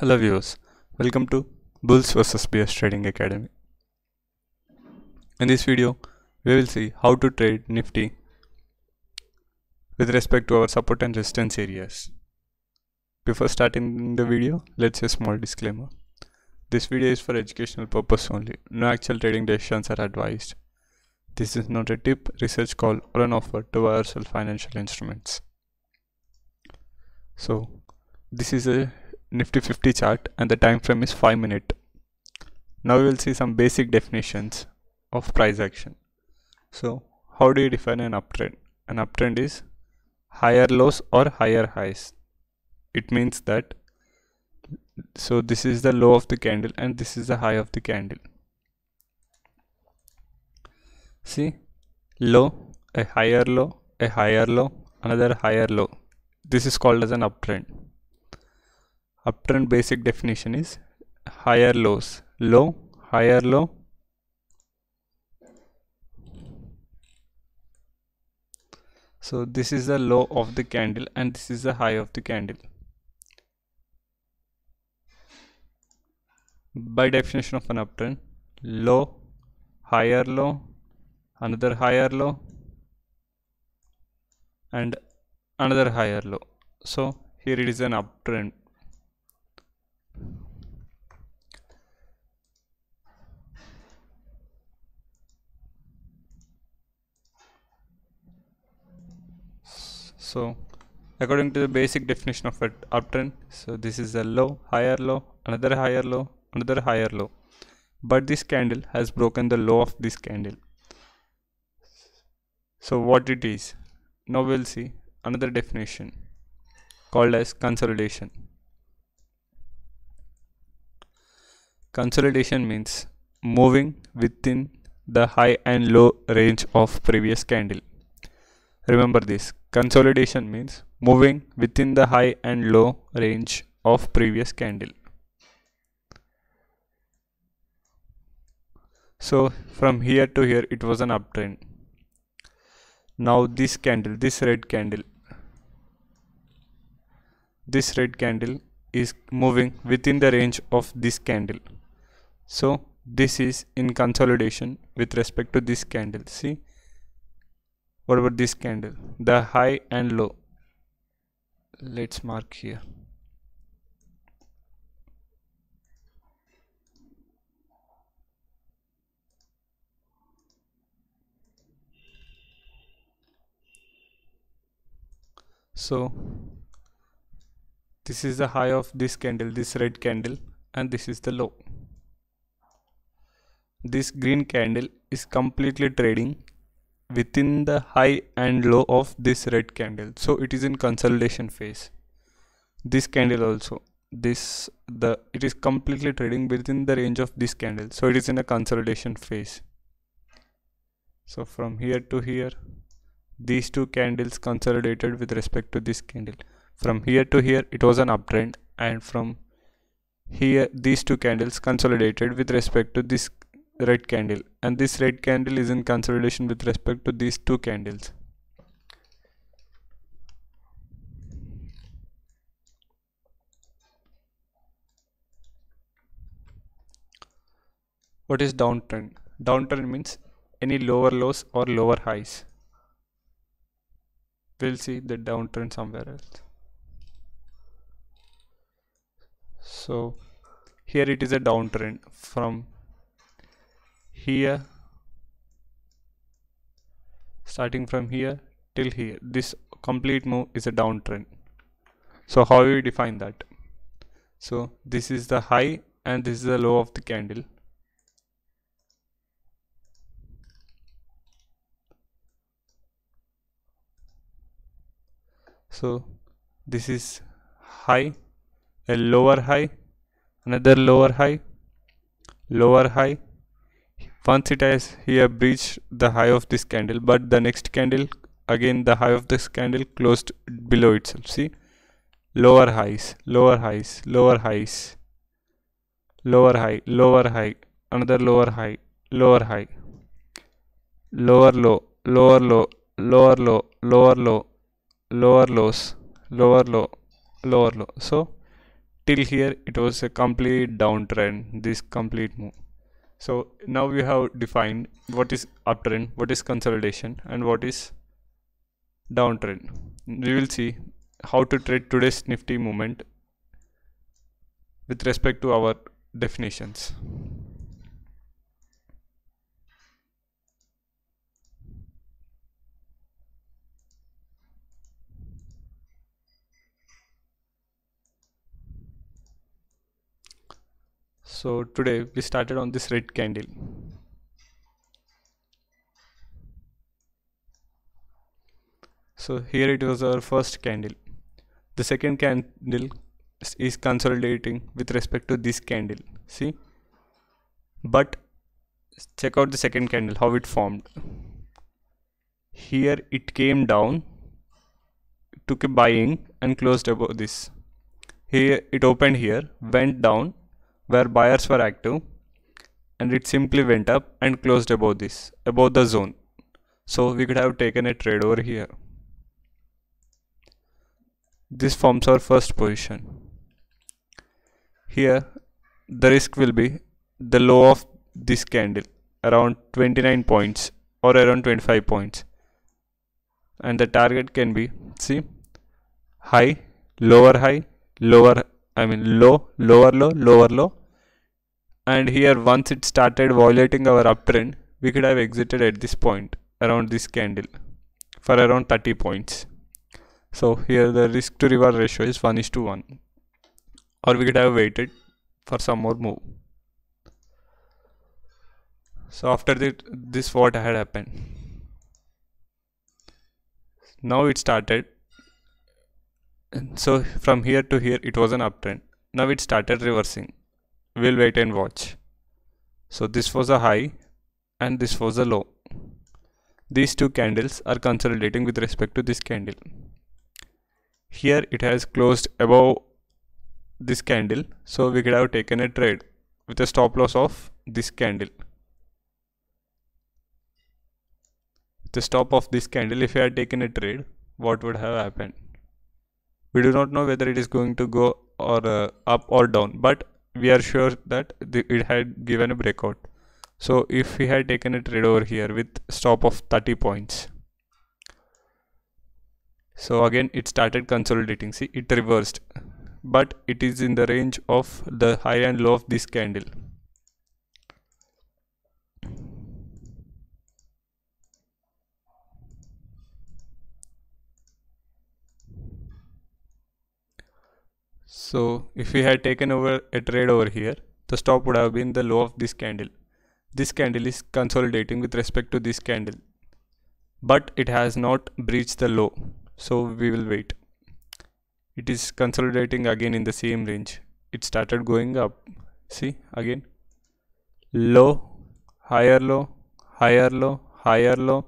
Hello viewers, welcome to Bulls vs Bears Trading Academy. In this video, we will see how to trade Nifty with respect to our support and resistance areas. Before starting the video, let's say a small disclaimer. This video is for educational purpose only. No actual trading decisions are advised. This is not a tip, research call or an offer to buy or sell financial instruments. So, this is a Nifty 50 chart and the time frame is 5 minute. Now we will see some basic definitions of price action. So how do you define an uptrend? An uptrend is higher lows or higher highs. It means that so this is the low of the candle and this is the high of the candle. See low, a higher low, a higher low, another higher low. This is called as an uptrend uptrend basic definition is higher lows. Low higher low. So this is the low of the candle and this is the high of the candle. By definition of an uptrend low higher low another higher low and another higher low. So here it is an uptrend so according to the basic definition of an uptrend so this is a low higher low another higher low another higher low. But this candle has broken the low of this candle. So what it is? Now we'll see another definition called as consolidation. Consolidation means moving within the high and low range of previous candle. Remember this Consolidation means moving within the high and low range of previous candle. So from here to here it was an uptrend. Now this candle, this red candle, this red candle is moving within the range of this candle. So this is in consolidation with respect to this candle. See what about this candle? The high and low. Let's mark here. So this is the high of this candle this red candle and this is the low. This green candle is completely trading within the high and low of this red candle. So it is in consolidation phase. This candle also. This the it is completely trading within the range of this candle. So it is in a consolidation phase. So from here to here these two candles consolidated with respect to this candle. From here to here it was an uptrend. And from here these two candles consolidated with respect to this red candle. And this red candle is in consolidation with respect to these two candles. What is downtrend? Downtrend means any lower lows or lower highs. We'll see the downtrend somewhere else. So here it is a downtrend from here starting from here till here. This complete move is a downtrend. So how we define that? So this is the high and this is the low of the candle. So this is high a lower high another lower high lower high once it has here breached the high of this candle but the next candle again the high of this candle closed below itself. See? Lower highs lower highs lower highs. Lower high lower high another lower high lower high. Lower low lower low lower low lower low lower lows lower low lower low. So till here it was a complete downtrend this complete move so now we have defined what is uptrend what is consolidation and what is downtrend. We will see how to trade today's nifty movement with respect to our definitions so today we started on this red candle. So here it was our first candle. The second candle is consolidating with respect to this candle see? But check out the second candle how it formed. Here it came down took a buying and closed above this. Here it opened here went down where buyers were active and it simply went up and closed above this above the zone. So we could have taken a trade over here. This forms our first position. Here the risk will be the low of this candle around 29 points or around 25 points. And the target can be see high lower high lower I mean low lower low lower low and here once it started violating our uptrend we could have exited at this point around this candle for around 30 points. So here the risk to reward ratio is 1 is to 1 or we could have waited for some more move. So after that this what had happened? Now it started so from here to here it was an uptrend. Now it started reversing we'll wait and watch. So this was a high and this was a low. These two candles are consolidating with respect to this candle. Here it has closed above this candle so we could have taken a trade with a stop loss of this candle. The stop of this candle if we had taken a trade what would have happened? We do not know whether it is going to go or uh, up or down but we are sure that the, it had given a breakout. So if we had taken a trade over here with stop of 30 points. So again it started consolidating. See it reversed. But it is in the range of the high and low of this candle So if we had taken over a trade over here, the stop would have been the low of this candle. This candle is consolidating with respect to this candle, but it has not breached the low. So we will wait. It is consolidating again in the same range. It started going up. See again, low, higher low, higher low, higher low,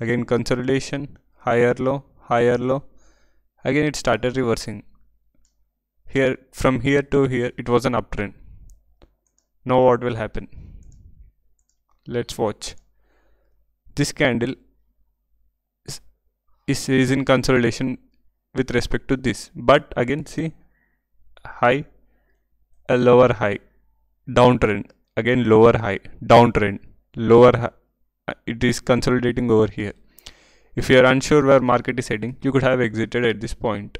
again consolidation, higher low, higher low. Again it started reversing here from here to here it was an uptrend. Now what will happen? Let's watch. This candle is, is, is in consolidation with respect to this. But again see high a lower high downtrend. Again lower high downtrend. Lower high, uh, it is consolidating over here. If you are unsure where market is heading you could have exited at this point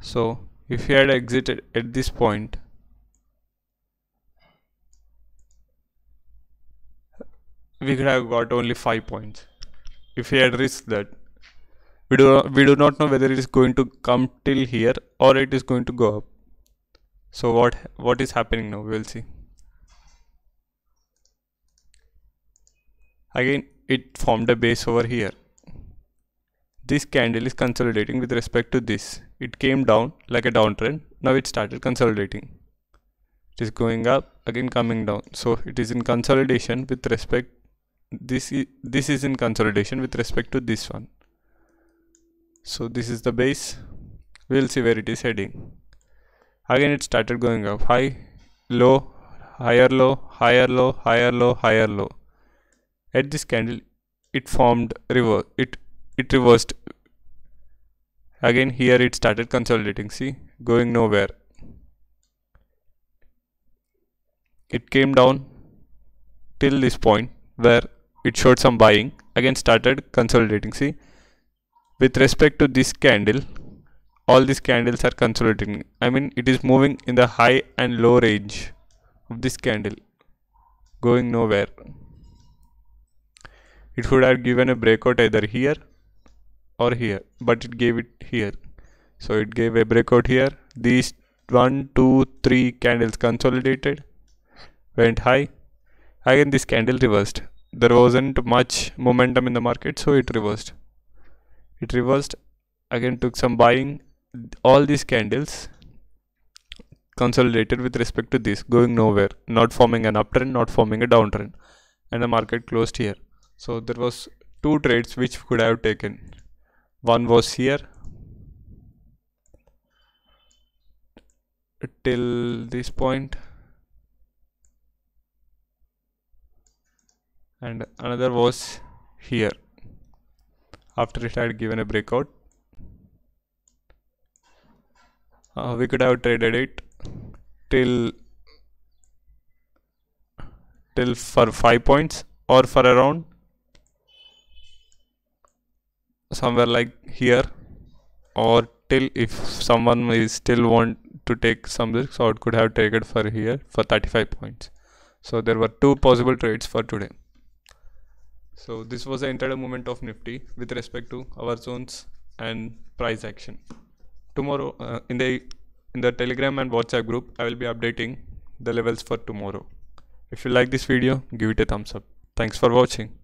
so if he had exited at this point we could have got only 5 points. If he had risked that we do, we do not know whether it is going to come till here or it is going to go up. So what what is happening now? We will see. Again it formed a base over here. This candle is consolidating with respect to this it came down like a downtrend. Now it started consolidating. It is going up again coming down. So it is in consolidation with respect this is this is in consolidation with respect to this one. So this is the base. We'll see where it is heading. Again it started going up. High low higher low higher low higher low higher low. At this candle it formed reverse it it reversed again here it started consolidating. See going nowhere. It came down till this point where it showed some buying. Again started consolidating. See with respect to this candle all these candles are consolidating. I mean it is moving in the high and low range of this candle going nowhere. It should have given a breakout either here or here but it gave it here. So it gave a breakout here. These one two three candles consolidated went high. Again this candle reversed. There wasn't much momentum in the market so it reversed. It reversed again took some buying. All these candles consolidated with respect to this going nowhere not forming an uptrend not forming a downtrend. And the market closed here. So there was two trades which could have taken one was here. Till this point. And another was here. After it had given a breakout. Uh, we could have traded it till till for 5 points or for around somewhere like here or till if someone is still want to take some risk so it could have traded for here for 35 points. So there were two possible trades for today. So this was the entire movement of nifty with respect to our zones and price action. Tomorrow uh, in the in the telegram and whatsapp group i will be updating the levels for tomorrow. If you like this video give it a thumbs up. Thanks for watching